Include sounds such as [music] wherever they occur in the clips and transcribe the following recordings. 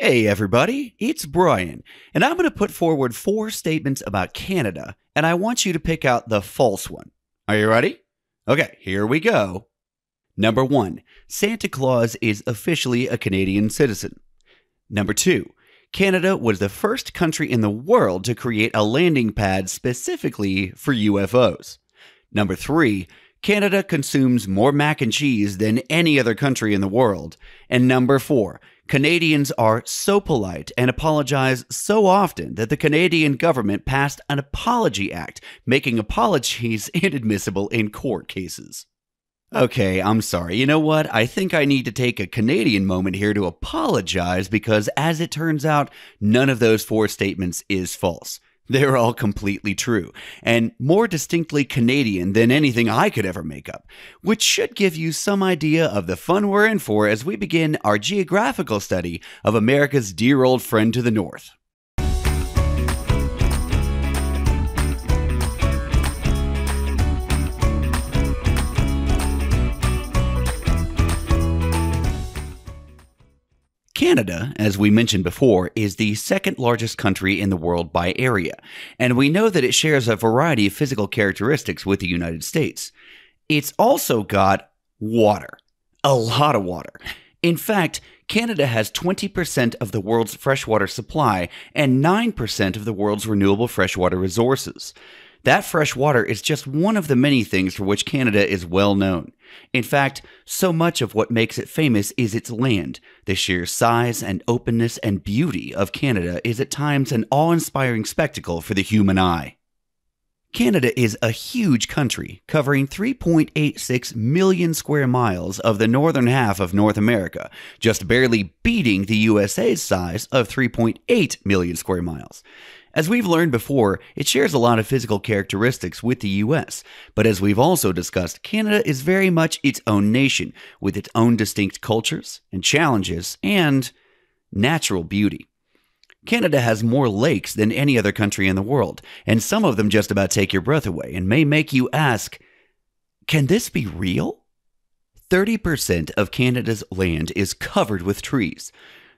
Hey, everybody, it's Brian, and I'm going to put forward four statements about Canada, and I want you to pick out the false one. Are you ready? Okay, here we go. Number one, Santa Claus is officially a Canadian citizen. Number two, Canada was the first country in the world to create a landing pad specifically for UFOs. Number three, Canada consumes more mac and cheese than any other country in the world. And number four, Canadians are so polite and apologize so often that the Canadian government passed an Apology Act, making apologies [laughs] inadmissible in court cases. Okay, I'm sorry. You know what? I think I need to take a Canadian moment here to apologize because, as it turns out, none of those four statements is false. They're all completely true, and more distinctly Canadian than anything I could ever make up, which should give you some idea of the fun we're in for as we begin our geographical study of America's dear old friend to the north. Canada, as we mentioned before, is the second largest country in the world by area, and we know that it shares a variety of physical characteristics with the United States. It's also got water. A lot of water. In fact, Canada has 20% of the world's freshwater supply and 9% of the world's renewable freshwater resources. That fresh water is just one of the many things for which Canada is well known. In fact, so much of what makes it famous is its land. The sheer size and openness and beauty of Canada is at times an awe inspiring spectacle for the human eye. Canada is a huge country, covering 3.86 million square miles of the northern half of North America, just barely beating the USA's size of 3.8 million square miles. As we've learned before, it shares a lot of physical characteristics with the US, but as we've also discussed, Canada is very much its own nation, with its own distinct cultures and challenges and natural beauty. Canada has more lakes than any other country in the world, and some of them just about take your breath away and may make you ask, can this be real? 30% of Canada's land is covered with trees.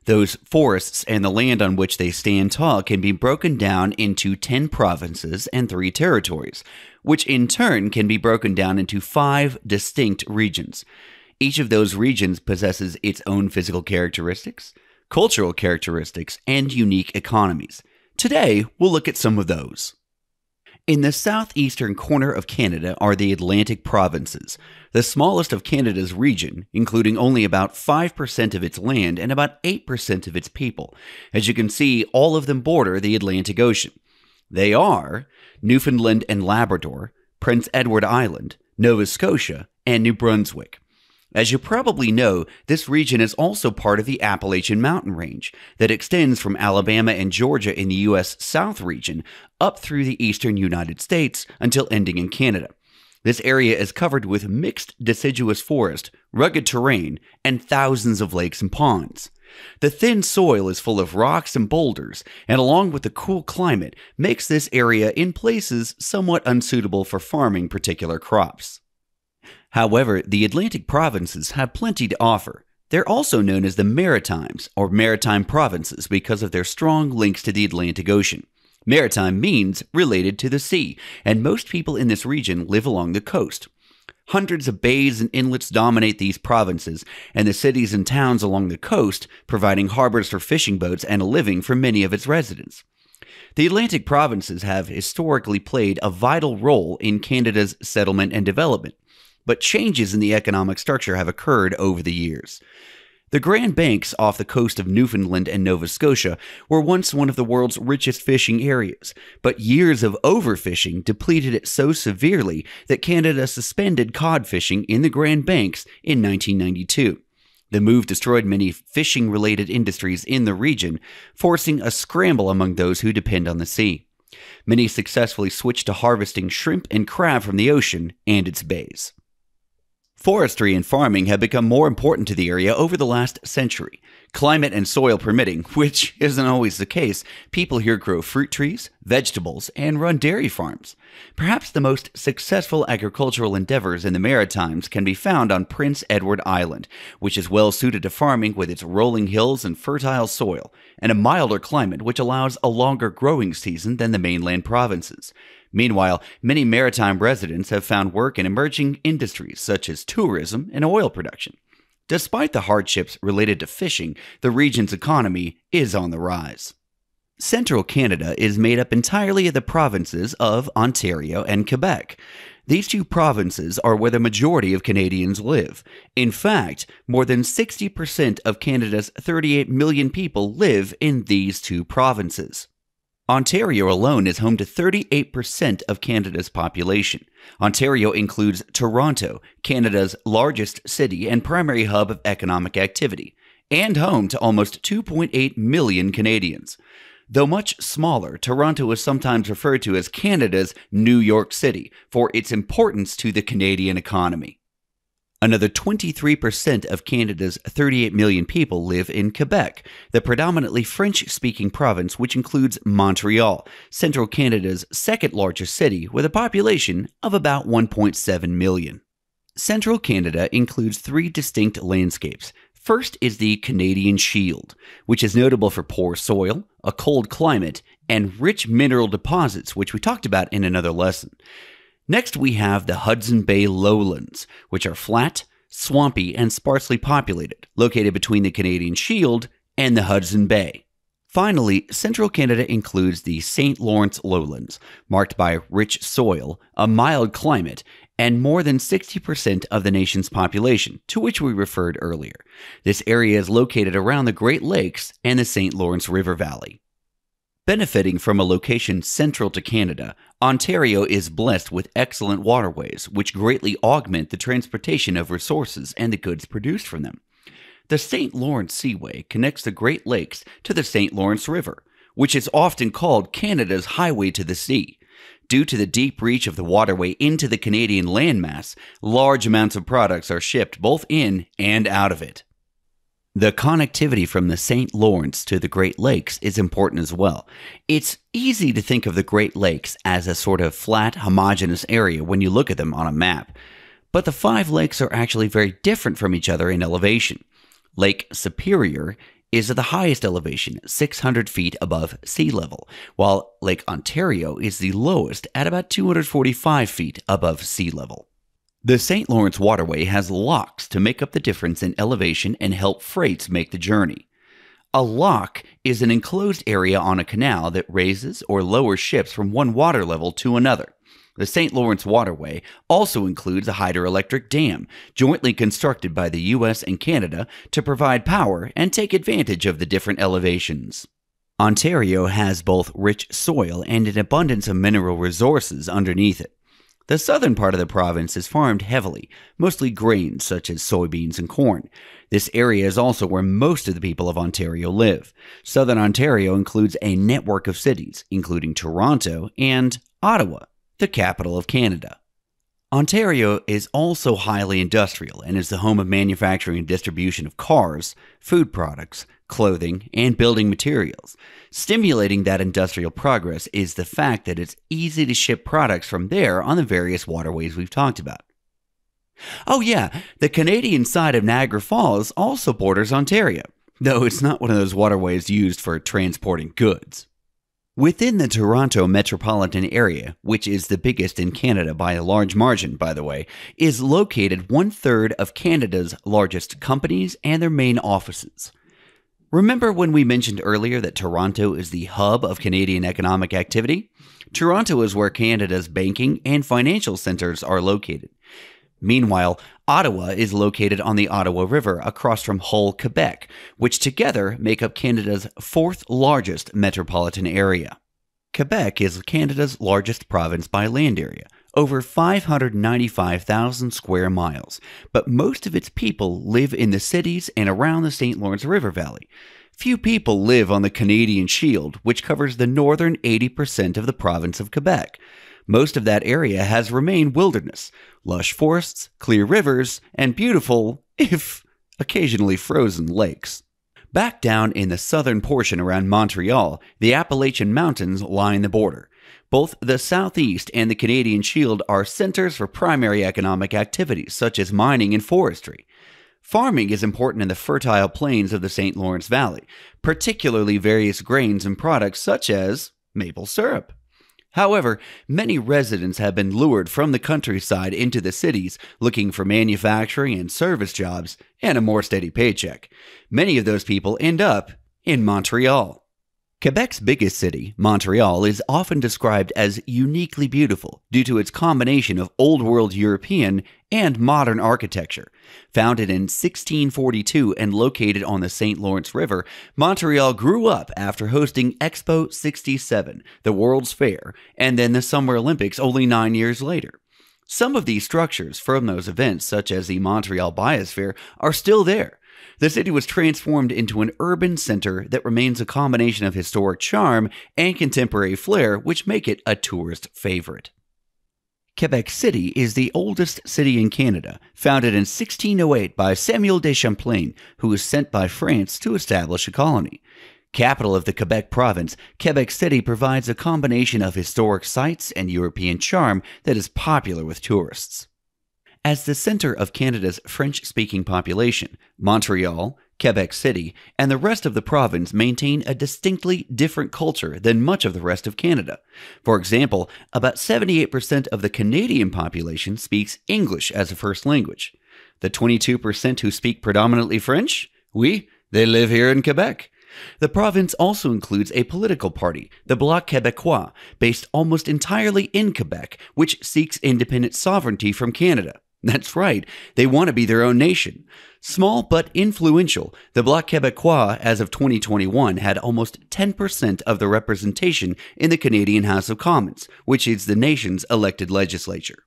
Those forests and the land on which they stand tall can be broken down into 10 provinces and 3 territories, which in turn can be broken down into 5 distinct regions. Each of those regions possesses its own physical characteristics, cultural characteristics, and unique economies. Today, we'll look at some of those. In the southeastern corner of Canada are the Atlantic provinces, the smallest of Canada's region, including only about 5% of its land and about 8% of its people. As you can see, all of them border the Atlantic Ocean. They are Newfoundland and Labrador, Prince Edward Island, Nova Scotia, and New Brunswick. As you probably know, this region is also part of the Appalachian Mountain Range that extends from Alabama and Georgia in the U.S. South region up through the eastern United States until ending in Canada. This area is covered with mixed deciduous forest, rugged terrain, and thousands of lakes and ponds. The thin soil is full of rocks and boulders, and along with the cool climate, makes this area in places somewhat unsuitable for farming particular crops. However, the Atlantic provinces have plenty to offer. They're also known as the Maritimes, or Maritime provinces, because of their strong links to the Atlantic Ocean. Maritime means related to the sea, and most people in this region live along the coast. Hundreds of bays and inlets dominate these provinces, and the cities and towns along the coast, providing harbors for fishing boats and a living for many of its residents. The Atlantic provinces have historically played a vital role in Canada's settlement and development but changes in the economic structure have occurred over the years. The Grand Banks off the coast of Newfoundland and Nova Scotia were once one of the world's richest fishing areas, but years of overfishing depleted it so severely that Canada suspended cod fishing in the Grand Banks in 1992. The move destroyed many fishing related industries in the region, forcing a scramble among those who depend on the sea. Many successfully switched to harvesting shrimp and crab from the ocean and its bays. Forestry and farming have become more important to the area over the last century. Climate and soil permitting, [laughs] which isn't always the case, people here grow fruit trees, vegetables, and run dairy farms. Perhaps the most successful agricultural endeavors in the Maritimes can be found on Prince Edward Island, which is well suited to farming with its rolling hills and fertile soil, and a milder climate which allows a longer growing season than the mainland provinces. Meanwhile, many maritime residents have found work in emerging industries such as tourism and oil production. Despite the hardships related to fishing, the region's economy is on the rise. Central Canada is made up entirely of the provinces of Ontario and Quebec. These two provinces are where the majority of Canadians live. In fact, more than 60% of Canada's 38 million people live in these two provinces. Ontario alone is home to 38% of Canada's population. Ontario includes Toronto, Canada's largest city and primary hub of economic activity, and home to almost 2.8 million Canadians. Though much smaller, Toronto is sometimes referred to as Canada's New York City for its importance to the Canadian economy. Another 23% of Canada's 38 million people live in Quebec, the predominantly French speaking province, which includes Montreal, central Canada's second largest city, with a population of about 1.7 million. Central Canada includes three distinct landscapes. First is the Canadian Shield, which is notable for poor soil, a cold climate, and rich mineral deposits, which we talked about in another lesson. Next, we have the Hudson Bay lowlands, which are flat, swampy, and sparsely populated, located between the Canadian Shield and the Hudson Bay. Finally, central Canada includes the St. Lawrence lowlands, marked by rich soil, a mild climate, and more than 60% of the nation's population, to which we referred earlier. This area is located around the Great Lakes and the St. Lawrence River Valley. Benefiting from a location central to Canada, Ontario is blessed with excellent waterways, which greatly augment the transportation of resources and the goods produced from them. The St. Lawrence Seaway connects the Great Lakes to the St. Lawrence River, which is often called Canada's highway to the sea. Due to the deep reach of the waterway into the Canadian landmass, large amounts of products are shipped both in and out of it. The connectivity from the St. Lawrence to the Great Lakes is important as well. It's easy to think of the Great Lakes as a sort of flat, homogeneous area when you look at them on a map. But the five lakes are actually very different from each other in elevation. Lake Superior is at the highest elevation, 600 feet above sea level, while Lake Ontario is the lowest at about 245 feet above sea level. The St. Lawrence Waterway has locks to make up the difference in elevation and help freights make the journey. A lock is an enclosed area on a canal that raises or lowers ships from one water level to another. The St. Lawrence Waterway also includes a hydroelectric dam, jointly constructed by the US and Canada to provide power and take advantage of the different elevations. Ontario has both rich soil and an abundance of mineral resources underneath it. The southern part of the province is farmed heavily, mostly grains such as soybeans and corn. This area is also where most of the people of Ontario live. Southern Ontario includes a network of cities, including Toronto and Ottawa, the capital of Canada. Ontario is also highly industrial and is the home of manufacturing and distribution of cars, food products, clothing, and building materials. Stimulating that industrial progress is the fact that it's easy to ship products from there on the various waterways we've talked about. Oh, yeah, the Canadian side of Niagara Falls also borders Ontario, though it's not one of those waterways used for transporting goods. Within the Toronto metropolitan area, which is the biggest in Canada by a large margin, by the way, is located one third of Canada's largest companies and their main offices. Remember when we mentioned earlier that Toronto is the hub of Canadian economic activity? Toronto is where Canada's banking and financial centers are located. Meanwhile, Ottawa is located on the Ottawa River across from Hull, Quebec, which together make up Canada's fourth largest metropolitan area. Quebec is Canada's largest province by land area, over 595,000 square miles, but most of its people live in the cities and around the St. Lawrence River Valley. Few people live on the Canadian Shield, which covers the northern 80% of the province of Quebec. most of that area has remained wilderness, lush forests, clear rivers, and beautiful, [laughs] if occasionally frozen, lakes. Back down in the southern portion around Montreal, the Appalachian Mountains line the border. Both the Southeast and the Canadian Shield are centers for primary economic activities such as mining and forestry. Farming is important in the fertile plains of the St. Lawrence Valley, particularly various grains and products such as maple syrup. However, many residents have been lured from the countryside into the cities looking for manufacturing and service jobs and a more steady paycheck. Many of those people end up in Montreal. Quebec's biggest city, Montreal, is often described as uniquely beautiful due to its combination of Old World European and modern architecture. Founded in 1642 and located on the St. Lawrence River, Montreal grew up after hosting Expo 67, the World's Fair, and then the Summer Olympics only nine years later. Some of these structures from those events, such as the Montreal Biosphere, are still there the city was transformed into an urban center that remains a combination of historic charm and contemporary flair, which make it a tourist favorite. Quebec City is the oldest city in Canada, founded in 1608 by Samuel de Champlain, who was sent by France to establish a colony. Capital of the Quebec province, Quebec City provides a combination of historic sites and European charm that is popular with tourists. As the center of Canada's French speaking population, Montreal, Quebec City, and the rest of the province maintain a distinctly different culture than much of the rest of Canada. For example, about 78% of the Canadian population speaks English as a first language. The 22% who speak predominantly French? Oui, they live here in Quebec. The province also includes a political party, the Bloc Québécois, based almost entirely in Quebec, which seeks independent sovereignty from Canada. That's right, they want to be their own nation. Small but influential, the Bloc Québécois as of 2021 had almost 10% of the representation in the Canadian House of Commons, which is the nation's elected legislature.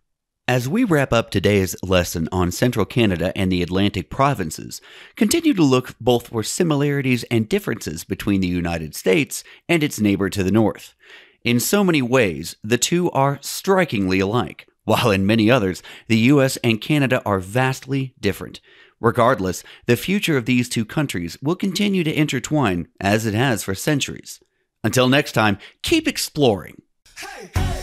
As we wrap up today's lesson on central Canada and the Atlantic provinces, continue to look both for similarities and differences between the United States and its neighbor to the north. In so many ways, the two are strikingly alike while in many others, the US and Canada are vastly different. Regardless, the future of these two countries will continue to intertwine as it has for centuries. Until next time, keep exploring. Hey, hey.